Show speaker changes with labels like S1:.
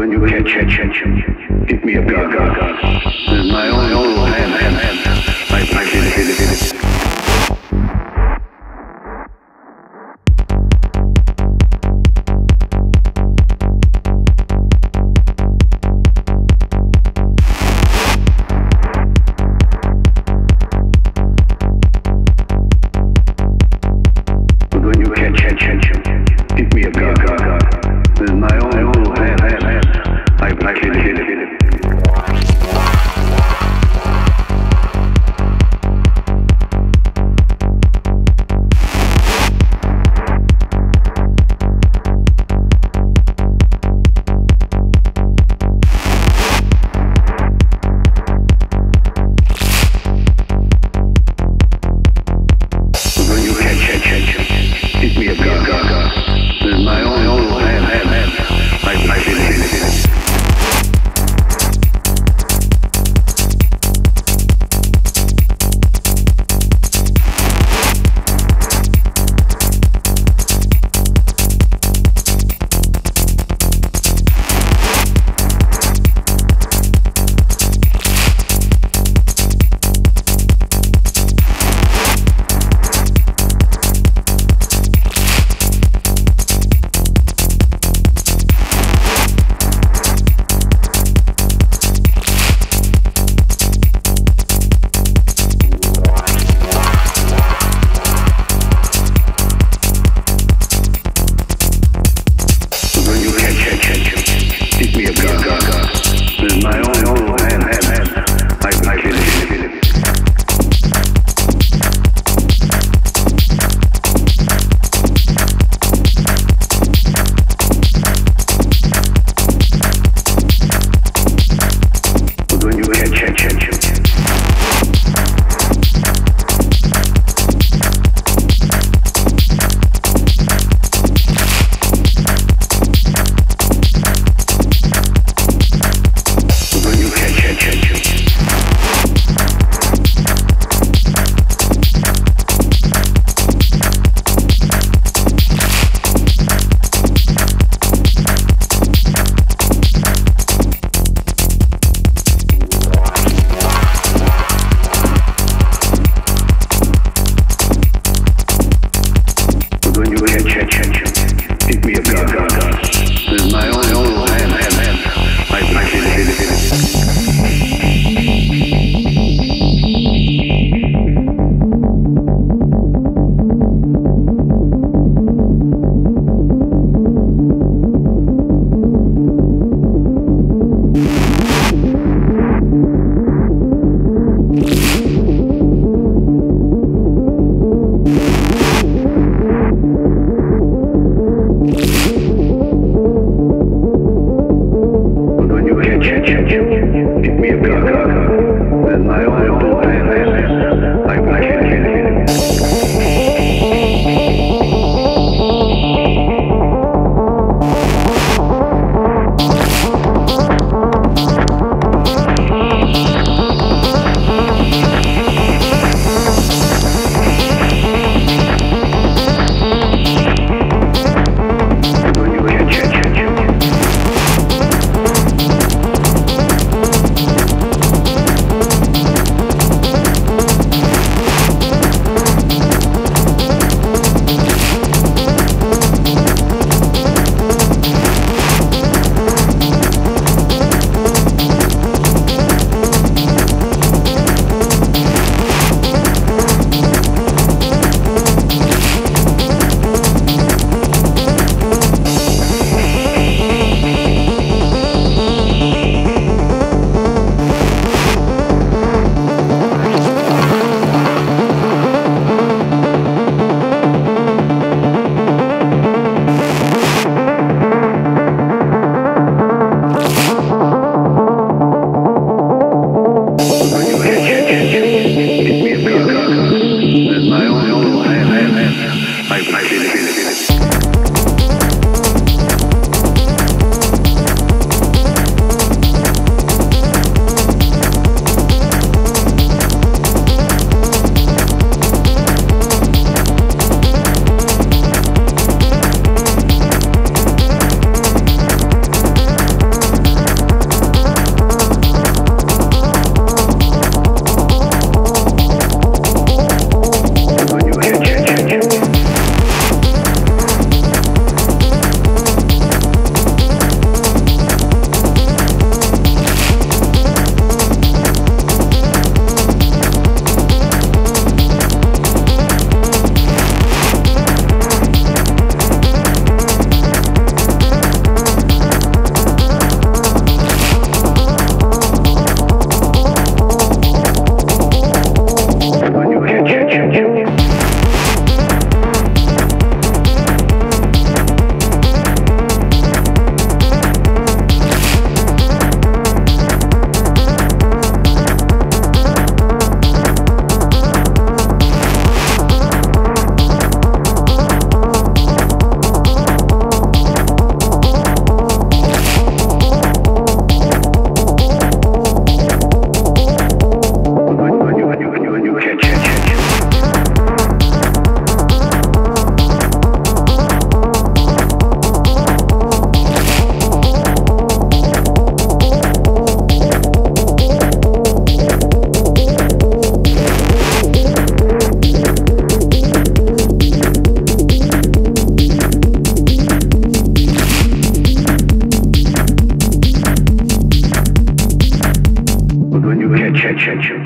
S1: When you catch, catch, catch, give me a gun, gun, gun. my own, own hand, hand, hand. my own. Check.